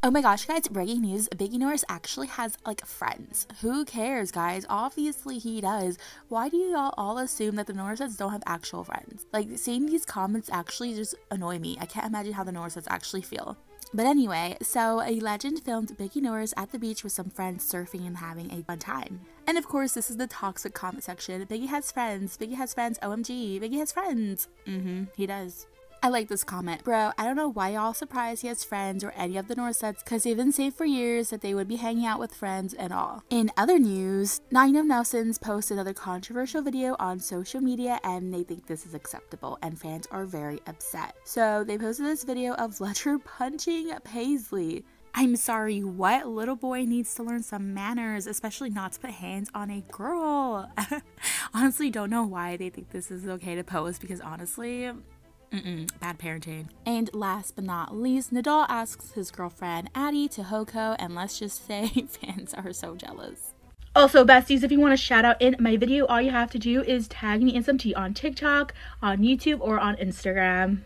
Oh my gosh, guys, breaking news. Biggy Norris actually has like friends. Who cares, guys? Obviously he does. Why do y'all all assume that the Norrises don't have actual friends? Like, seeing these comments actually just annoy me. I can't imagine how the Norrises actually feel. But anyway, so a legend filmed Biggy Norris at the beach with some friends surfing and having a fun time. And of course, this is the toxic comment section. Biggy has friends. Biggy has friends. OMG. Biggy has friends. Mm hmm, he does. I like this comment. Bro, I don't know why y'all surprised he has friends or any of the Norrisets because they've been saying for years that they would be hanging out with friends and all. In other news, Not Enough Nelson's posted another controversial video on social media and they think this is acceptable and fans are very upset. So they posted this video of Fletcher punching Paislee. I'm sorry, what little boy needs to learn some manners, especially not to put hands on a girl? honestly, don't know why they think this is okay to post because honestly, Mm-mm, bad parenting. And last but not least, Nadal asks his girlfriend Addie to Hoko, and let's just say fans are so jealous. Also, besties, if you want a shout out in my video, all you have to do is tag me in some tea on TikTok, on YouTube, or on Instagram.